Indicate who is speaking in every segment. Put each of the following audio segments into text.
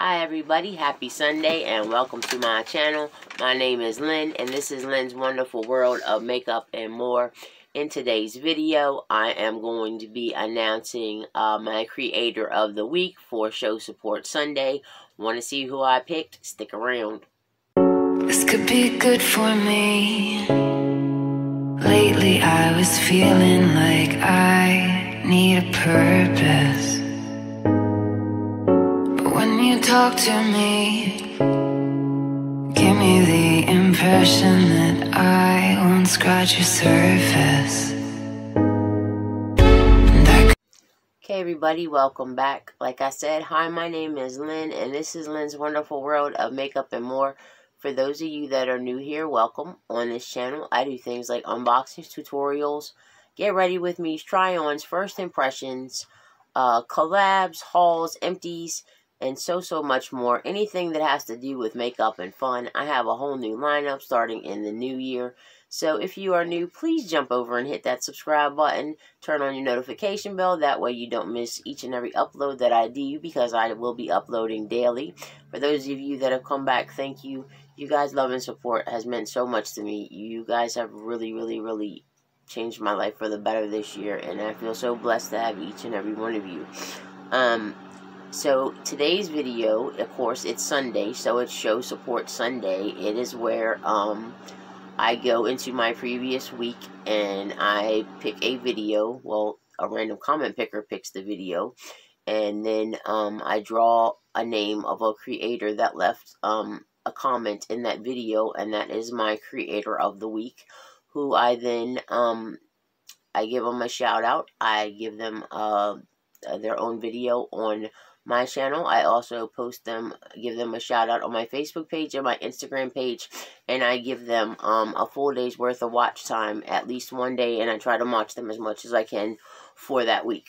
Speaker 1: Hi everybody, happy Sunday and welcome to my channel. My name is Lynn and this is Lynn's Wonderful World of Makeup and More. In today's video, I am going to be announcing uh, my Creator of the Week for Show Support Sunday. Want to see who I picked? Stick around.
Speaker 2: This could be good for me. Lately I was feeling like I need a purpose talk to me Give me the impression that I won't scratch your surface
Speaker 1: Okay everybody, welcome back. Like I said, hi, my name is Lynn, and this is Lynn's Wonderful World of Makeup and More. For those of you that are new here, welcome. On this channel, I do things like unboxings, tutorials, get ready with me, try-ons, first impressions, uh, collabs, hauls, empties, and so, so much more. Anything that has to do with makeup and fun. I have a whole new lineup starting in the new year. So if you are new, please jump over and hit that subscribe button. Turn on your notification bell. That way you don't miss each and every upload that I do because I will be uploading daily. For those of you that have come back, thank you. You guys' love and support has meant so much to me. You guys have really, really, really changed my life for the better this year. And I feel so blessed to have each and every one of you. Um, so today's video, of course, it's Sunday, so it's Show Support Sunday. It is where um, I go into my previous week and I pick a video. Well, a random comment picker picks the video, and then um, I draw a name of a creator that left um, a comment in that video, and that is my creator of the week, who I then um, I give them a shout out. I give them uh, their own video on my channel. I also post them, give them a shout out on my Facebook page and my Instagram page, and I give them um, a full day's worth of watch time at least one day, and I try to watch them as much as I can for that week.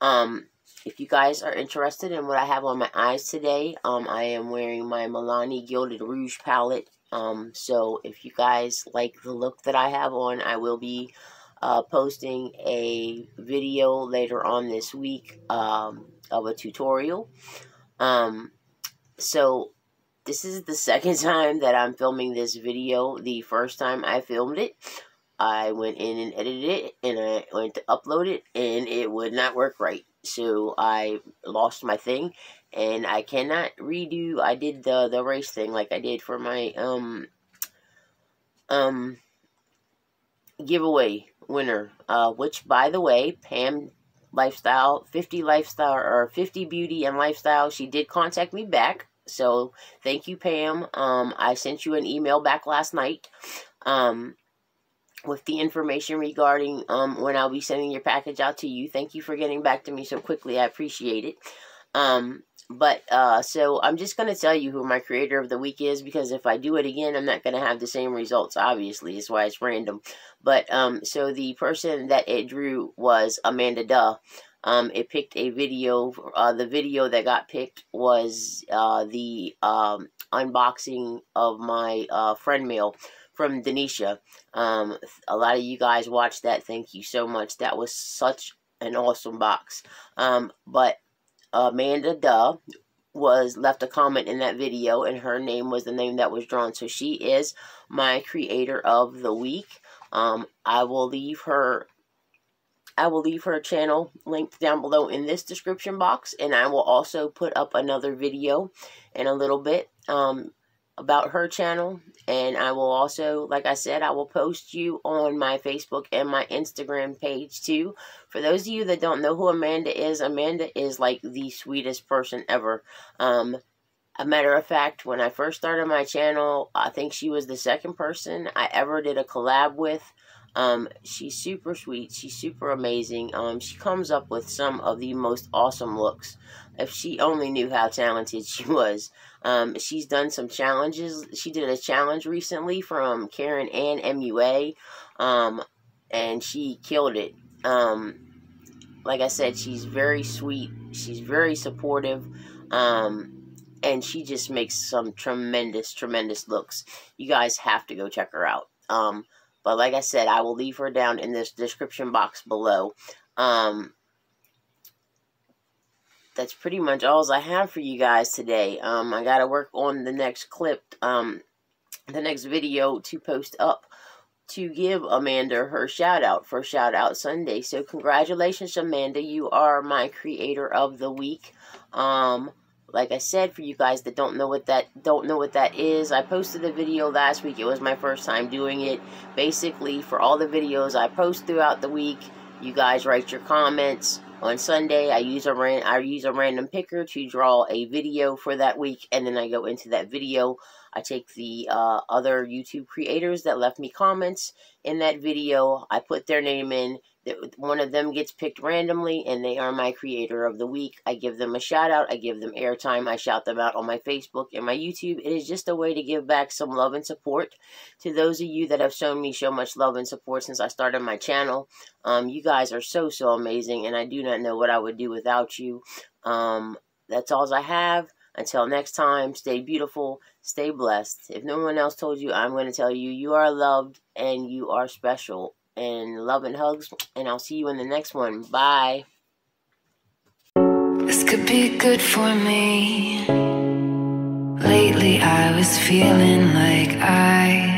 Speaker 1: Um, if you guys are interested in what I have on my eyes today, um, I am wearing my Milani Gilded Rouge palette. Um, so if you guys like the look that I have on, I will be uh, posting a video later on this week um, of a tutorial. Um, so this is the second time that I'm filming this video. The first time I filmed it, I went in and edited it, and I went to upload it, and it would not work right. So I lost my thing, and I cannot redo. I did the the race thing like I did for my um um giveaway winner, uh, which by the way, Pam lifestyle, 50 lifestyle, or 50 beauty and lifestyle. She did contact me back. So thank you, Pam. Um, I sent you an email back last night. Um, with the information regarding um, when I'll be sending your package out to you. Thank you for getting back to me so quickly. I appreciate it. Um, but, uh, so I'm just going to tell you who my creator of the week is because if I do it again, I'm not going to have the same results, obviously. That's why it's random. But, um, so the person that it drew was Amanda Duh. Um, it picked a video, uh, the video that got picked was, uh, the, um, unboxing of my, uh, friend mail from Denisha. Um, a lot of you guys watched that. Thank you so much. That was such an awesome box. Um, but Amanda Duh was left a comment in that video and her name was the name that was drawn. So she is my creator of the week. Um, I will leave her I will leave her channel linked down below in this description box and I will also put up another video in a little bit. Um, about her channel. And I will also, like I said, I will post you on my Facebook and my Instagram page too. For those of you that don't know who Amanda is, Amanda is like the sweetest person ever. Um, a matter of fact, when I first started my channel, I think she was the second person I ever did a collab with. Um, she's super sweet. She's super amazing. Um, she comes up with some of the most awesome looks. If she only knew how talented she was. Um, she's done some challenges. She did a challenge recently from Karen and MUA. Um, and she killed it. Um, like I said, she's very sweet. She's very supportive. Um, and she just makes some tremendous, tremendous looks. You guys have to go check her out. Um, but like I said, I will leave her down in this description box below. Um, that's pretty much all I have for you guys today. Um, I got to work on the next clip, um, the next video to post up to give Amanda her shout out for Shout Out Sunday. So congratulations, Amanda. You are my creator of the week. Um, like I said, for you guys that don't know what that don't know what that is, I posted a video last week. It was my first time doing it. Basically, for all the videos I post throughout the week, you guys write your comments. On Sunday, I use a ran I use a random picker to draw a video for that week, and then I go into that video. I take the uh, other YouTube creators that left me comments in that video. I put their name in one of them gets picked randomly and they are my creator of the week. I give them a shout out. I give them airtime. I shout them out on my Facebook and my YouTube. It is just a way to give back some love and support to those of you that have shown me so much love and support since I started my channel. Um, you guys are so, so amazing and I do not know what I would do without you. Um, that's all I have. Until next time, stay beautiful, stay blessed. If no one else told you, I'm going to tell you, you are loved and you are special and love and hugs. And I'll see you in the next one. Bye.
Speaker 2: This could be good for me. Lately, I was feeling like I